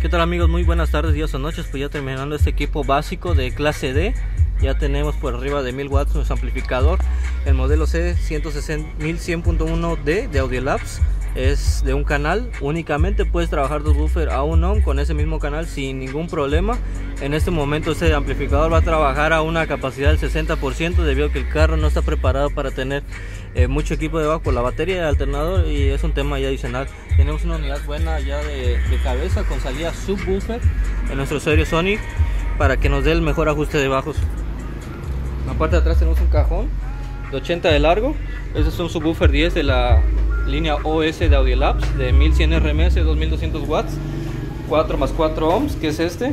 ¿Qué tal amigos? Muy buenas tardes, días o noches. Pues ya terminando este equipo básico de clase D. Ya tenemos por arriba de 1000 watts nuestro amplificador. El modelo C1100.1D de Audiolabs. Es de un canal. Únicamente puedes trabajar dos buffers a un ohm con ese mismo canal sin ningún problema. En este momento este amplificador va a trabajar a una capacidad del 60% debido a que el carro no está preparado para tener eh, mucho equipo debajo, la batería de alternador y es un tema ya adicional. Tenemos una unidad buena ya de, cabeza con salida subwoofer en nuestro serie Sony para que nos dé el mejor ajuste de bajos. En la parte de atrás tenemos un cajón de 80 de largo. Este es un subwoofer 10 de la línea OS de Audiolabs de 1100 RMS, 2200 watts, 4 más 4 ohms, que es este.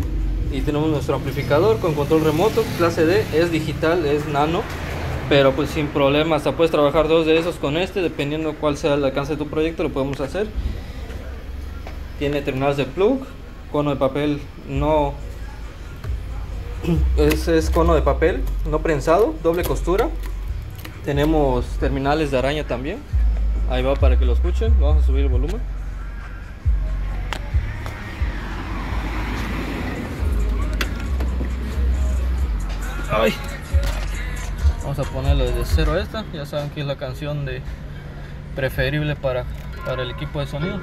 Y tenemos nuestro amplificador con control remoto, clase D, es digital, es nano pero pues sin problema hasta puedes trabajar dos de esos con este dependiendo cuál sea el alcance de tu proyecto lo podemos hacer. Tiene terminales de plug cono de papel no es cono de papel no prensado doble costura. Tenemos terminales de araña también ahí va para que lo escuchen vamos a subir el volumen Ay. Vamos a ponerlo desde cero esta. Ya saben que es la canción de preferible para, para el equipo de sonido.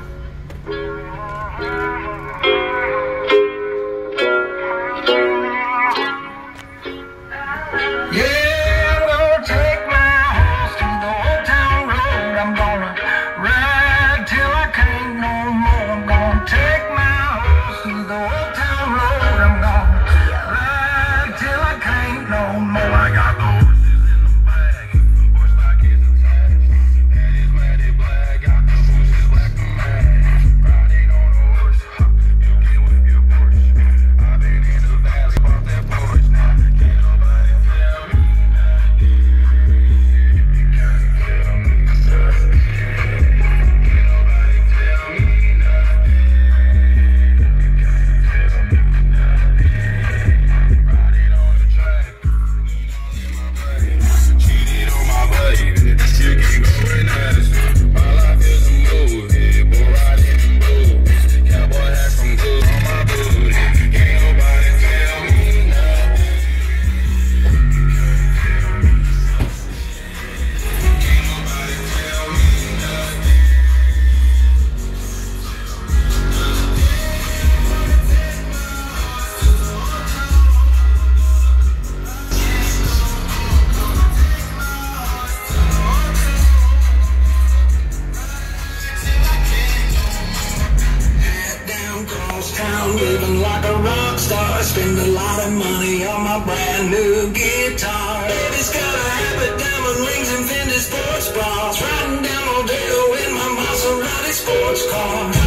Spend a lot of money on my brand new guitar. Baby's got a habit, diamond rings and Fendi sports bras. Riding down Rodeo in my Maserati sports car.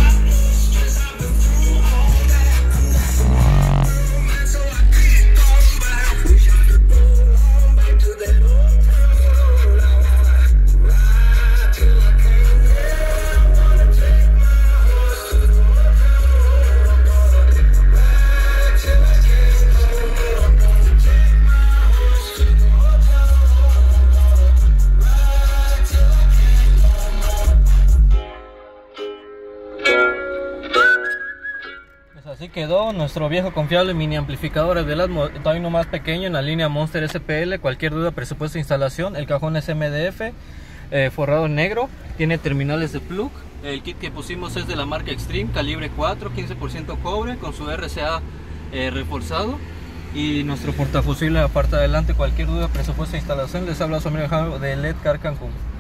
Quedó nuestro viejo confiable mini amplificador de tamaño más pequeño en la línea Monster SPL. Cualquier duda, presupuesto de instalación. El cajón es MDF, eh, forrado en negro. Tiene terminales de plug. El kit que pusimos es de la marca Extreme, calibre 4, 15% cobre, con su RCA eh, reforzado. Y nuestro portafusible aparte adelante. Cualquier duda, presupuesto de instalación. Les habla su amigo de LED Car Cancún.